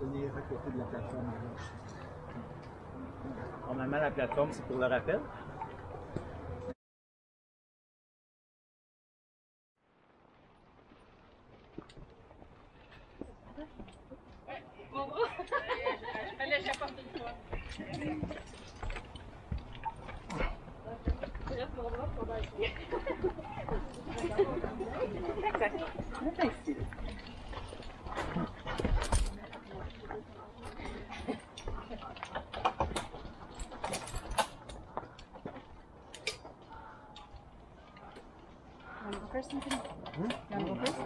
tenir à côté de la plateforme à gauche. Normalement, la plateforme, c'est pour le rappel go first, Anthony? You wanna go first?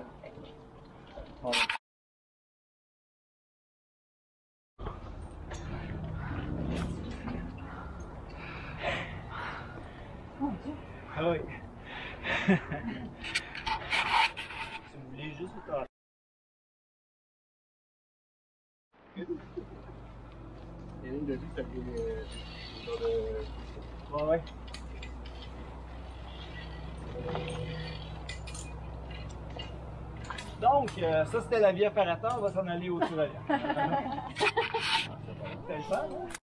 Ah oui. si vous voulez juste vous tasser. Il y a une de vue, ça fait le. sur le- Ouais, ouais. Donc, euh, ça c'était la vie apparateur, on va s'en aller au surveillant. C'est le fun, hein?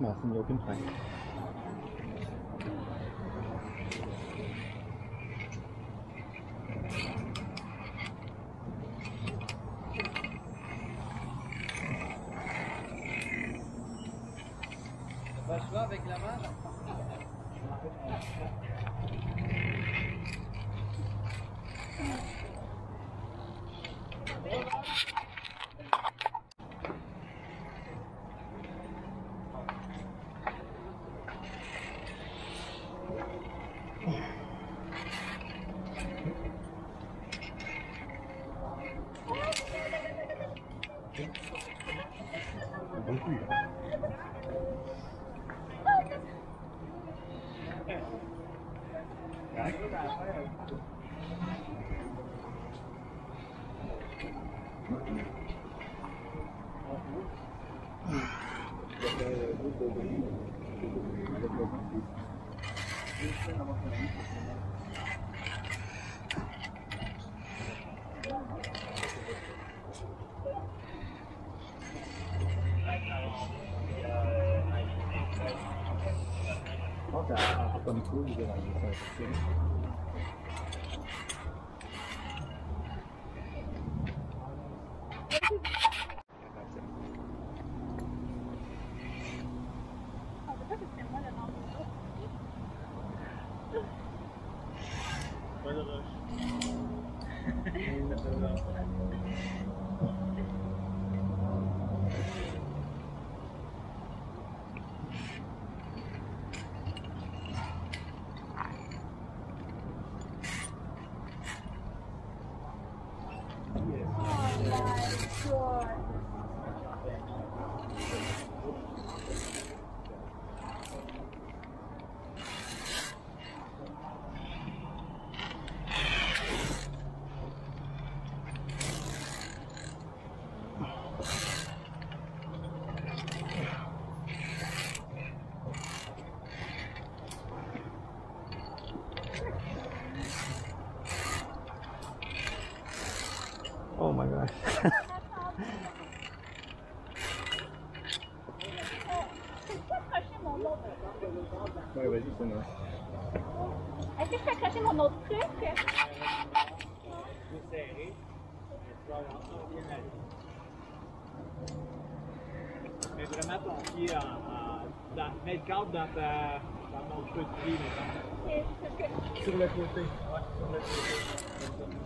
马上有品牌。不 이게당一히살수있겠 네. Est-ce que je peux accrocher mon autre truc? Mets vraiment ton pied en. en dans, mets le cadre dans ta. dans ton feu de pied, que Sur le côté. Ouais, sur le côté.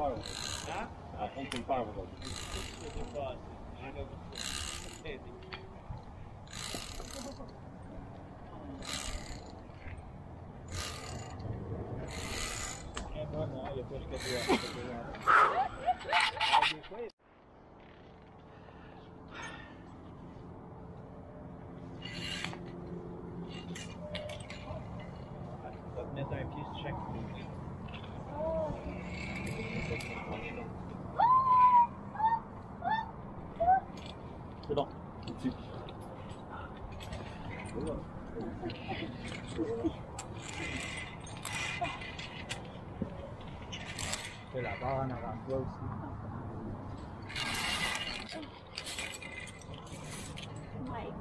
fireworks. Huh? I think fireworks.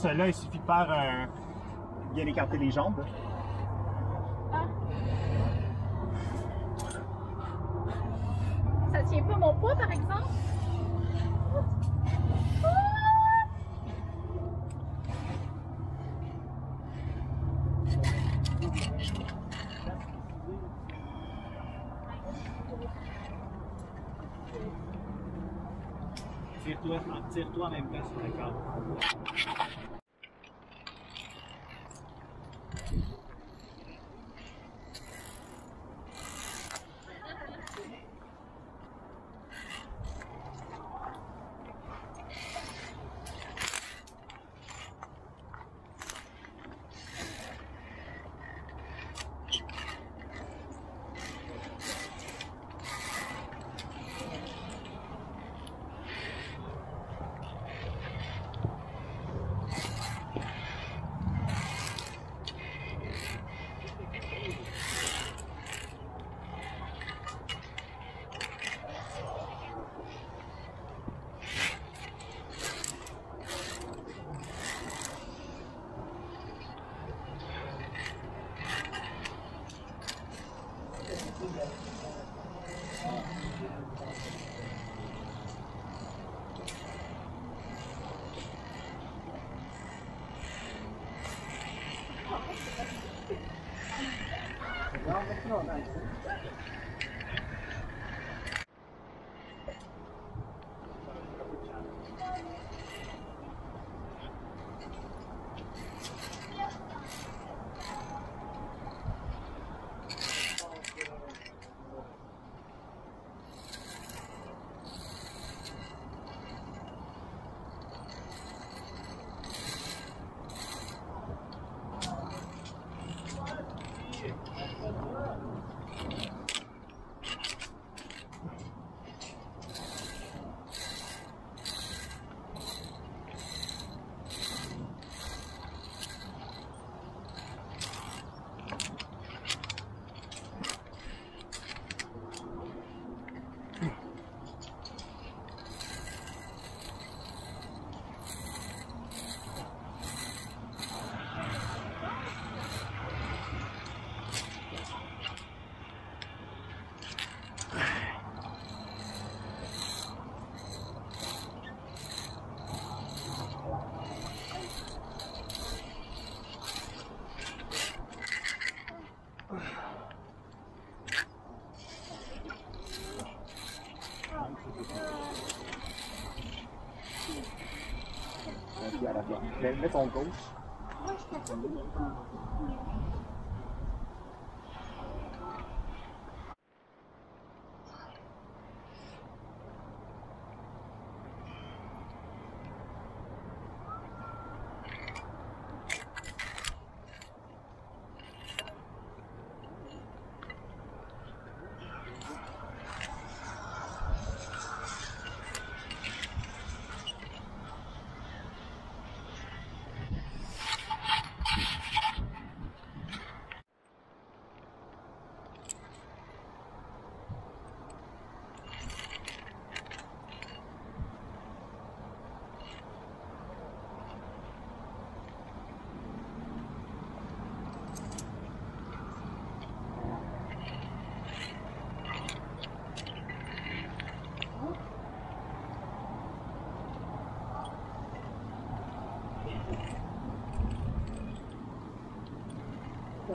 Pour cela, il suffit de faire un... bien écarter les jambes. Ah. Ça tient pas mon poids, par exemple? Ah! Tire-toi tire-toi en même temps sur le cadre. のはないですね。Mets, mets ton.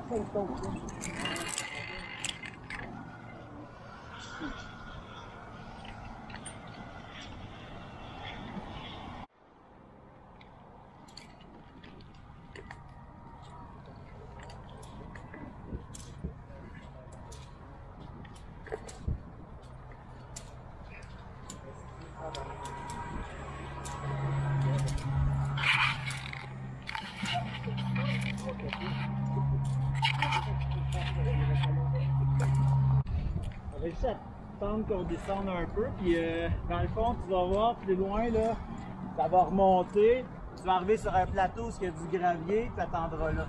可以说 qu'on descende un peu, puis euh, dans le fond, tu vas voir plus loin, là, ça va remonter. Tu vas arriver sur un plateau où il y a du gravier, tu attendras là.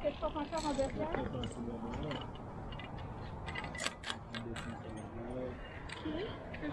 Qu'est-ce qu'on va faire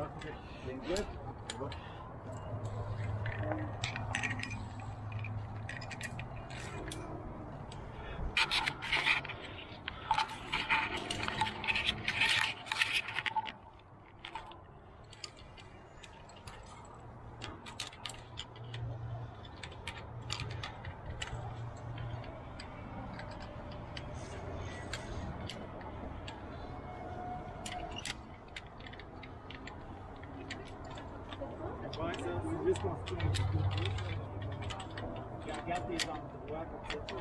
architect Lindbergh. Tient un petit peu plus. Puis Regarde endroits comme.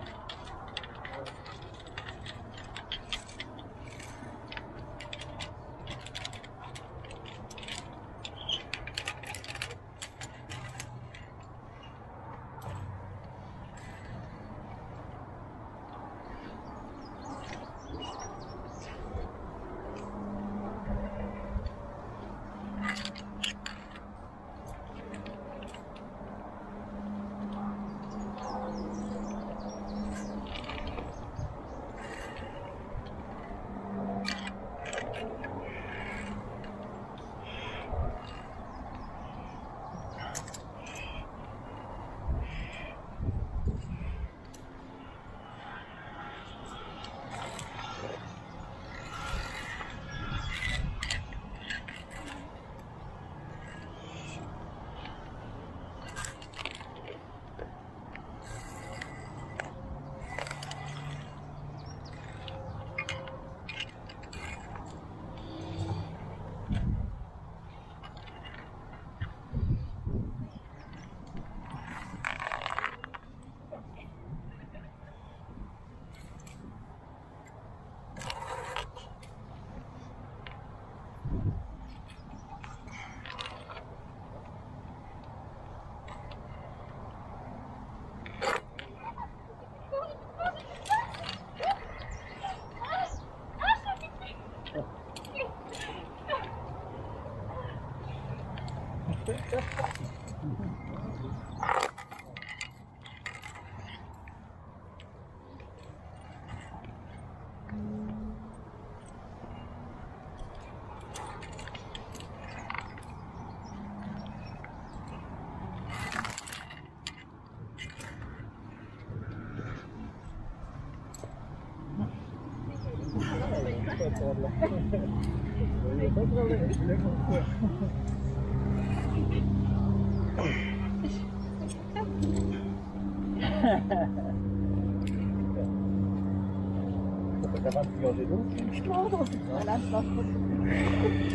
Capable de gorger d'eau Voilà, je pense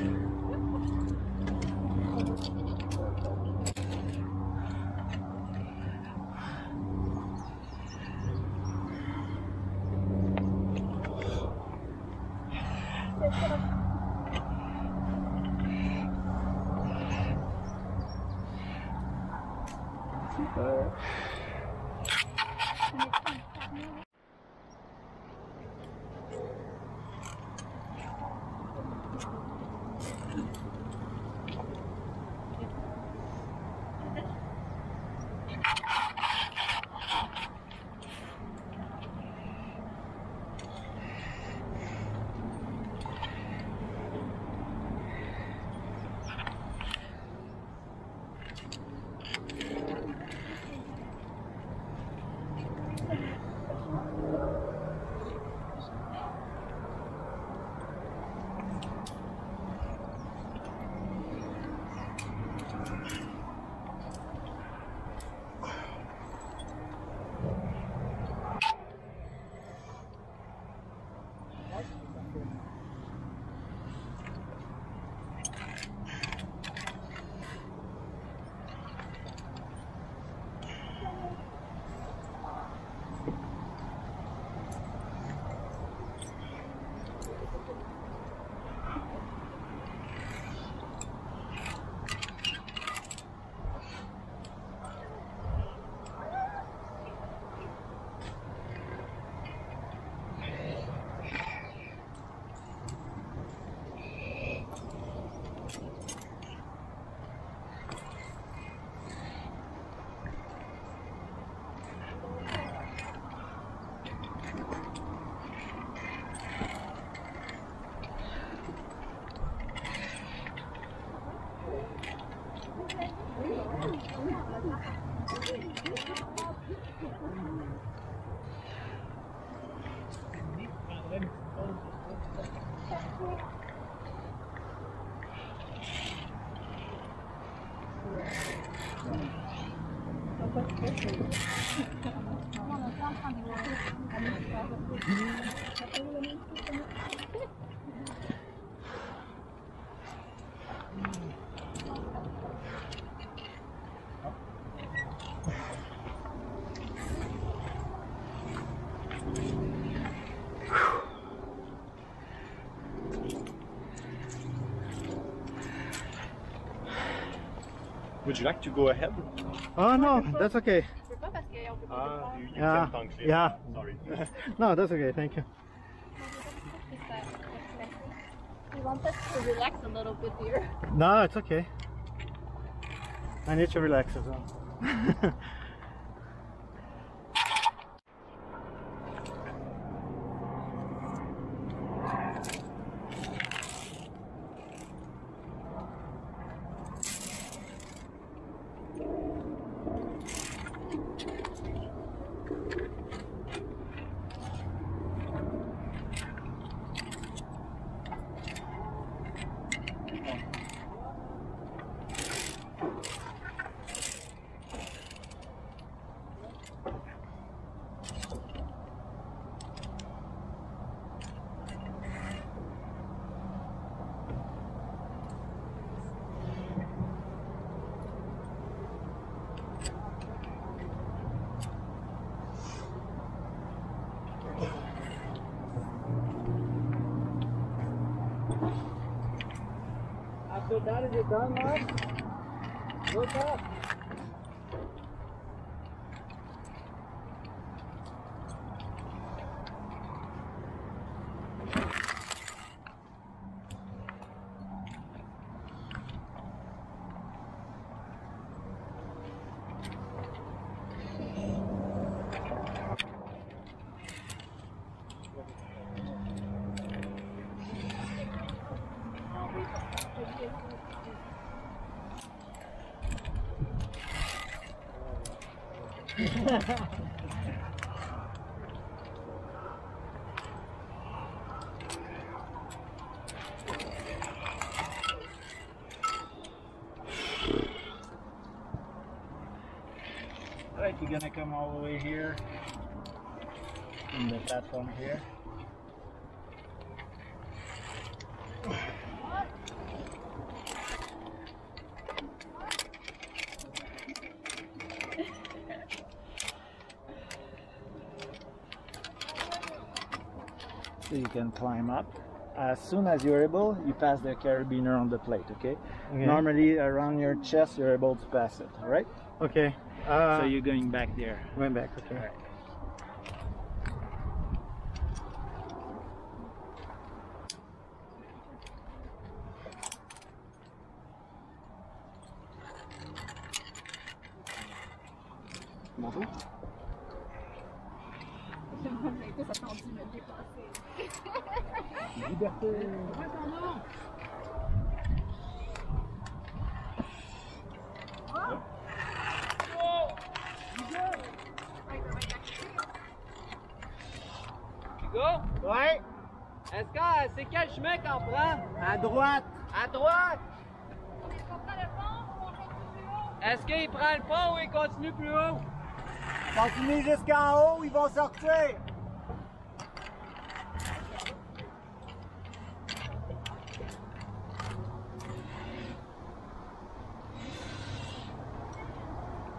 Would you like to go ahead? Oh no, that's okay. Je peux pas parce qu'on peut pas Ah, you, you Yeah, yeah. Sorry. No, that's okay. Thank you. faire. We want us to relax a little bit here. No, it's okay. I need to relax as well. Смотрите, до нас. Вот так. Up. Alright, you're gonna come all the way here. In the platform here. So you can climb up. As soon as you're able, you pass the carabiner on the plate, okay? Okay. Normally around your chest, you're able to pass it, alright? Okay. Uh, so you're going back there. Going back. Okay.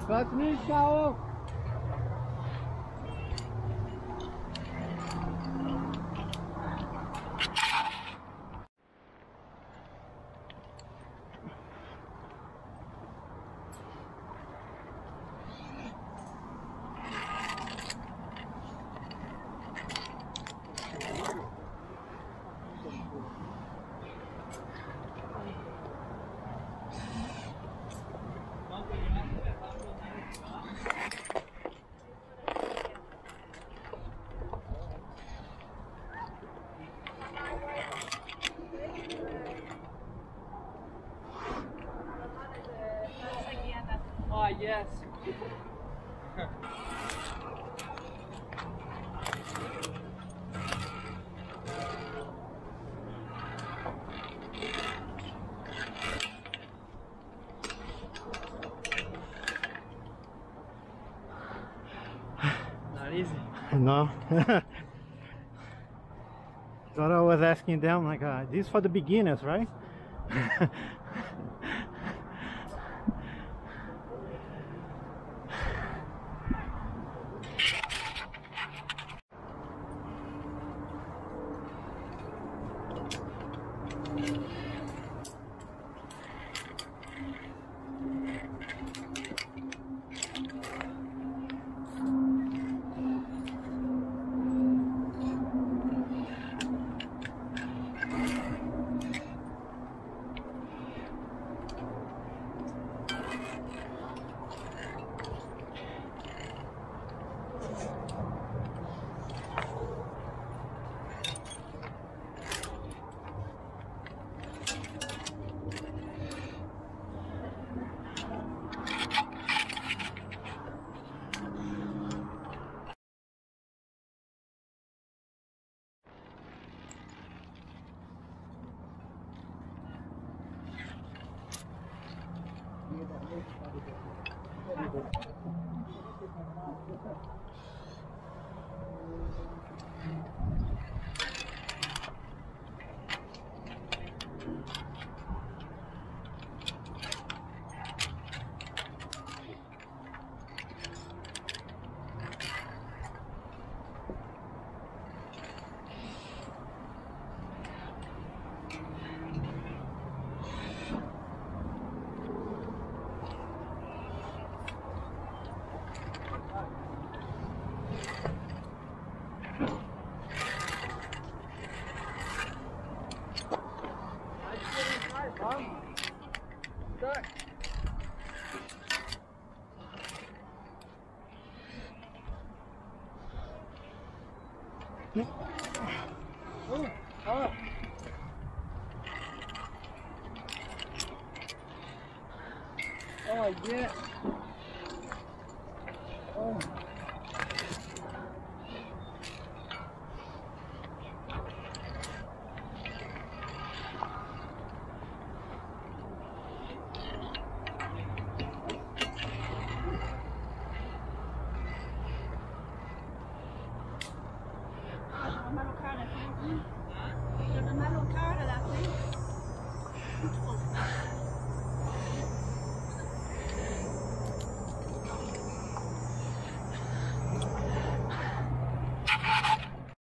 Pass nicht auf! Haut. No. so I was asking them like, uh, this is for the beginners, right? yeah.